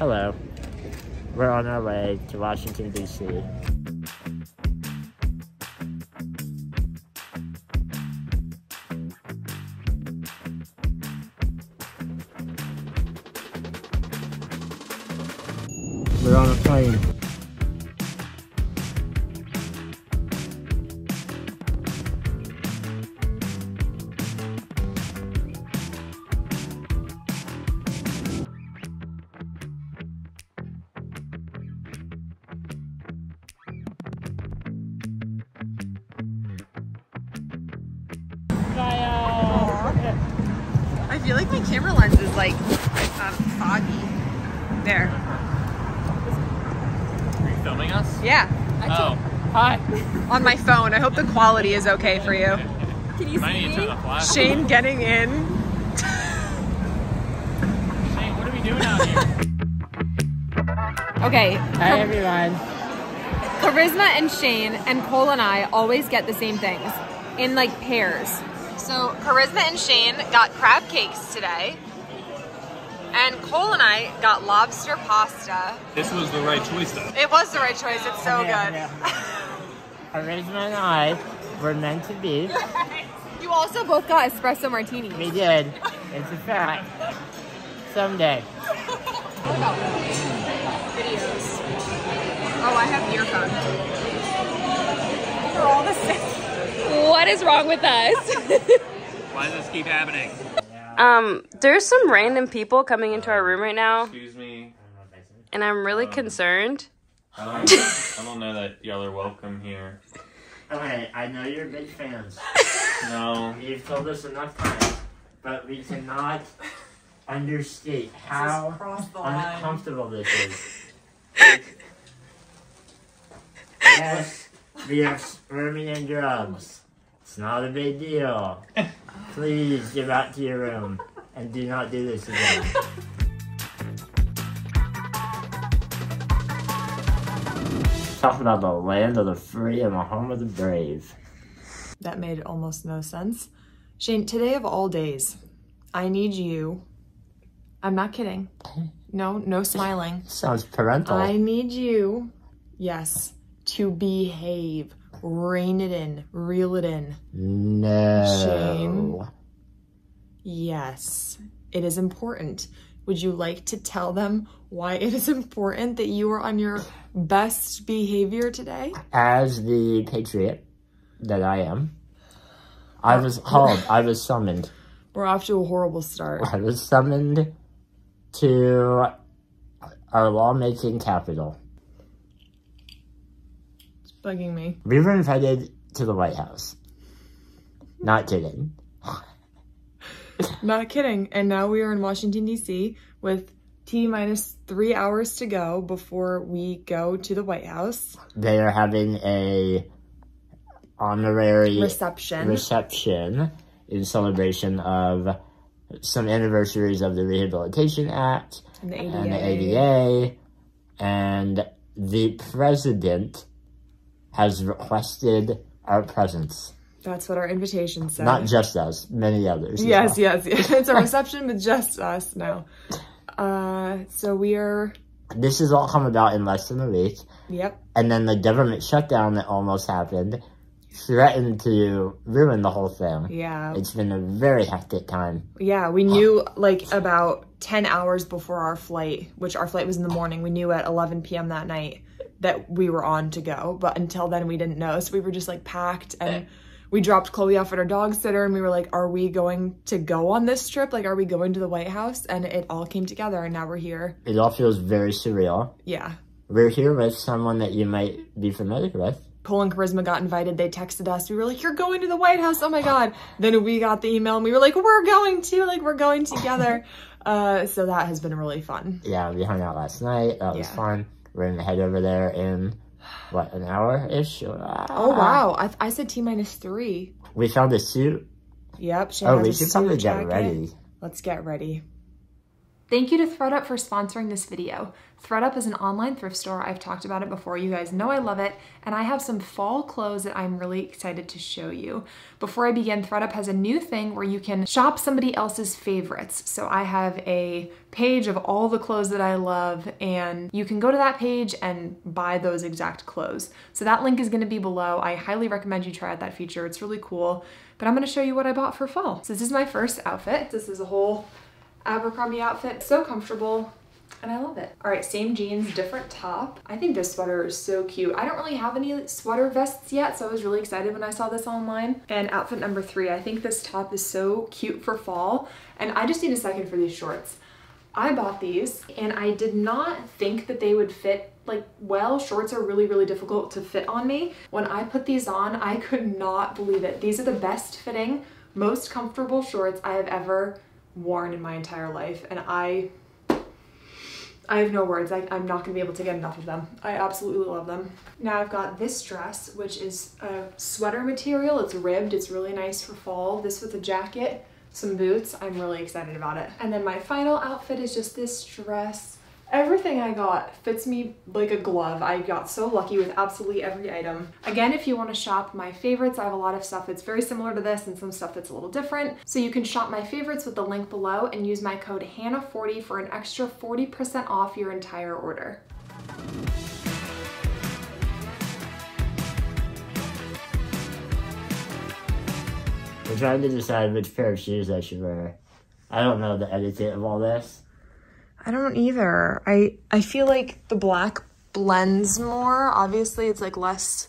Hello. We're on our way to Washington, D.C. feel like my camera lens is like um, foggy. There. Are you filming us? Yeah. Oh, hi. On my phone. I hope the quality is okay for you. Can you Might see need to turn me? the flash. Shane getting in. Shane, what are we doing out here? Okay, Hi everyone. Charisma and Shane and Cole and I always get the same things in like pairs. So Charisma and Shane got crab cakes today. And Cole and I got lobster pasta. This was the right choice, though. It was the right choice. It's so Yeah, good. yeah. Charisma and I were meant to be. You also both got espresso martinis. We did. It's a fact. Someday. Videos. Oh, I have earphones. They're all the same. What is wrong with us? Why does this keep happening? Um, there's some random people coming into our room right now, Excuse me. and I'm really concerned. I don't, I don't know that y'all are welcome here. Okay, I know you're big fans. No. You've told us enough times, but we cannot understate how uncomfortable this is. yes, we are Squirmy and Grubs. It's not a big deal. Please get back to your room and do not do this again. Talk about the land of the free and the home of the brave. That made almost no sense. Shane, today of all days, I need you. I'm not kidding. No, no smiling. Sounds parental. I need you, yes, to behave. Rein it in. Reel it in. No. Shame. Yes, it is important. Would you like to tell them why it is important that you are on your best behavior today? As the patriot that I am, I was uh, called, I was summoned. We're off to a horrible start. I was summoned to our lawmaking capital. Bugging me. We were invited to the White House. Not kidding. Not kidding. And now we are in Washington, D.C. with T minus three hours to go before we go to the White House They are having a honorary reception. reception in celebration of some anniversaries of the Rehabilitation Act and the ADA. and the ADA, and the president has requested our presence. That's what our invitation said. Not just us, many others. Yes, well. yes, yes. It's a reception with just us now. Uh, so we are, This has all come about in less than a week, yep. and then the government shutdown that almost happened threatened to ruin the whole thing. Yeah. It's been a very hectic time. Yeah, we knew like about 10 hours before our flight, which our flight was in the morning. We knew at 11 p.m. that night that we were on to go. But until then, we didn't know. So we were just like packed and we dropped Chloe off at our dog sitter and we were like, are we going to go on this trip? Like, are we going to the White House? And it all came together and now we're here. It all feels very surreal. Yeah. We're here with someone that you might be familiar with. Cole and Charisma got invited. They texted us. We were like, you're going to the White House. Oh my God. Then we got the email and we were like, we're going to, like, we're going together. uh, so that has been really fun. Yeah, we hung out last night. That was fun. We're gonna head over there in what an hour ish. Oh wow, I, I said T minus three. We found a suit. Yep. Shane Oh, we should probably get ready. Let's get ready. Thank you to ThredUp for sponsoring this video. ThredUp is an online thrift store. I've talked about it before. You guys know I love it. And I have some fall clothes that I'm really excited to show you. Before I begin, ThredUp has a new thing where you can shop somebody else's favorites. So I have a page of all the clothes that I love and you can go to that page and buy those exact clothes. So that link is gonna be below. I highly recommend you try out that feature. It's really cool. But I'm gonna show you what I bought for fall. So this is my first outfit. This is a whole Abercrombie outfit. So comfortable and I love it. All right, same jeans, different top. I think this sweater is so cute. I don't really have any sweater vests yet, so I was really excited when I saw this online. And outfit number three, I think this top is so cute for fall. And I just need a second for these shorts. I bought these and I did not think that they would fit like well. Shorts are really, really difficult to fit on me. When I put these on, I could not believe it. These are the best fitting, most comfortable shorts I have ever worn in my entire life. And I I have no words. I, I'm not gonna be able to get enough of them. I absolutely love them. Now I've got this dress, which is a sweater material. It's ribbed. It's really nice for fall. This with a jacket, some boots. I'm really excited about it. And then my final outfit is just this dress Everything I got fits me like a glove. I got so lucky with absolutely every item. Again, if you want to shop my favorites, I have a lot of stuff that's very similar to this and some stuff that's a little different. So you can shop my favorites with the link below and use my code HANNAH40 for an extra 40% off your entire order. I'm trying to decide which pair of shoes I should wear. I don't know the etiquette of all this. I don't either. I I feel like the black blends more. Obviously, it's like less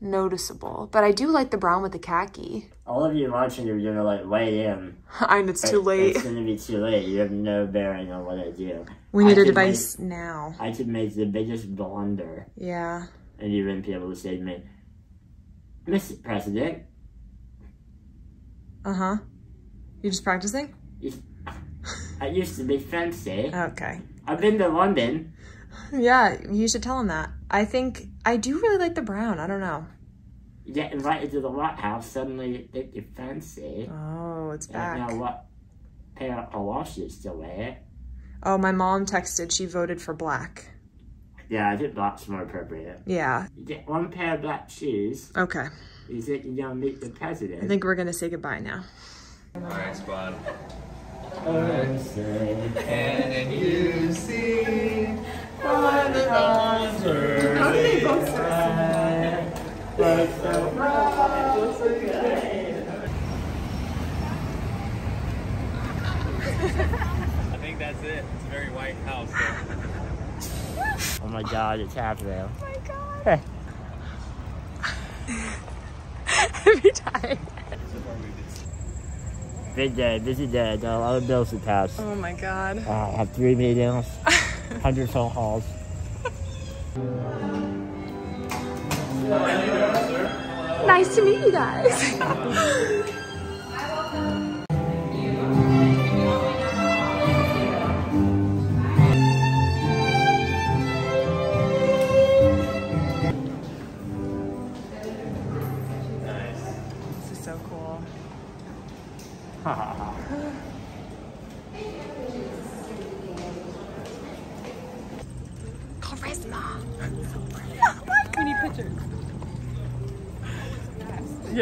noticeable. But I do like the brown with the khaki. All of you watching you're gonna like weigh in. and it's too late. It's gonna be too late. You have no bearing on what I do. We need I a device now. I could make the biggest blunder, Yeah. and you wouldn't be able to say to me, Mr. President, Uh huh. You just practicing? I used to be fancy. Okay. I've been to London. Yeah, you should tell him that. I think I do really like the brown. I don't know. You get invited to the White House, suddenly you think you're fancy. Oh, it's And back. now what pair of washes to wear? Oh, my mom texted. She voted for black. Yeah, I think black's more appropriate. Yeah. You get one pair of black shoes. Okay. You think you're gonna meet the president? I think we're gonna say goodbye now. Alright, squad. Oh, say. And you see by the dawn's early light, but so bright again. I think that's it. It's a very white house. So. Oh my god, it's happening. Every time. Big day, busy day. Got a lot of bills to pass. Oh my god. Uh, I have three meetings, 100 phone calls. Nice to meet you guys.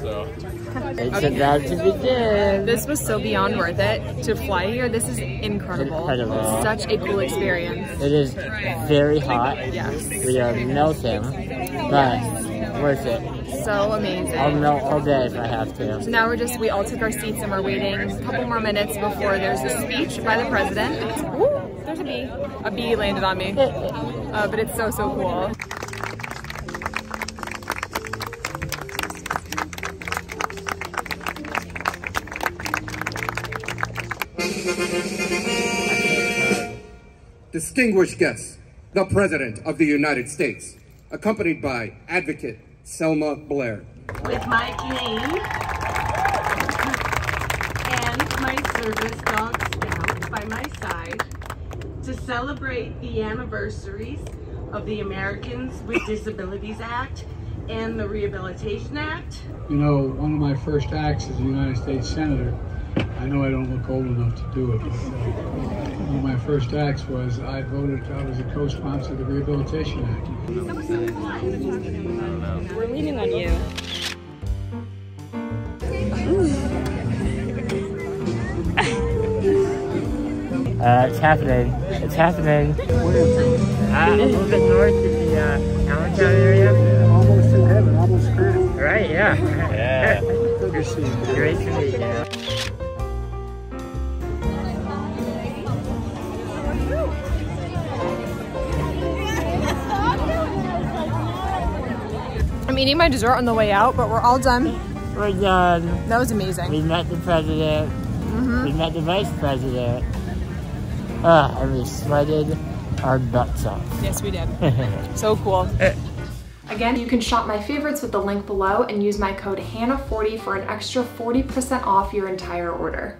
So. it's about to begin. This was so beyond worth it to fly here. This is incredible. Incredible. Such a cool experience. It is very hot. Yes. We are melting, but worth it. So amazing. I'll melt all day if I have to. So now we're just, we all took our seats and we're waiting a couple more minutes before there's a speech by the president. Ooh, there's a bee. A bee landed on me. Uh, but it's so, so cool. Distinguished guests, the President of the United States, accompanied by Advocate Selma Blair. with my cane and my service dog Scout by my side to celebrate the anniversaries of the Americans with Disabilities Act and the Rehabilitation Act. You know, one of my first acts as a United States Senator, I know I don't look old enough to do it, but uh, one of my first acts was I voted, I was a co-sponsor of the Rehabilitation Act. We're leaning on you. Uh, it's happening. It's happening. Uh, a little bit north of the uh, Allentown area. Almost in heaven, almost grand. Right, yeah. Yeah. Good to see you. Great to meet you. I'm eating my dessert on the way out, but we're all done. We're done. That was amazing. We met the president. We met the vice president. Ah, and we sweated our butts off. Yes, we did. so cool. Again, you can shop my favorites with the link below and use my code HANNAH40 for an extra 40% off your entire order.